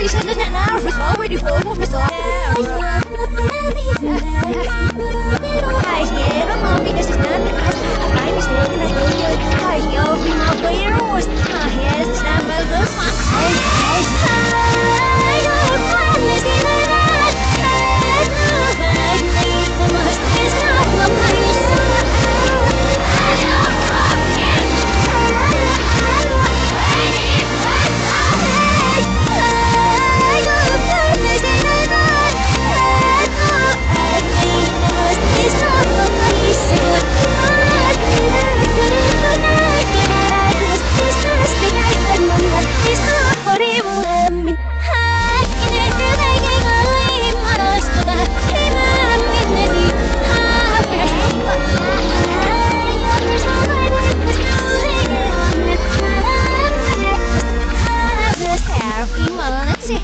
Why you sending an hour for you. Happy Monday.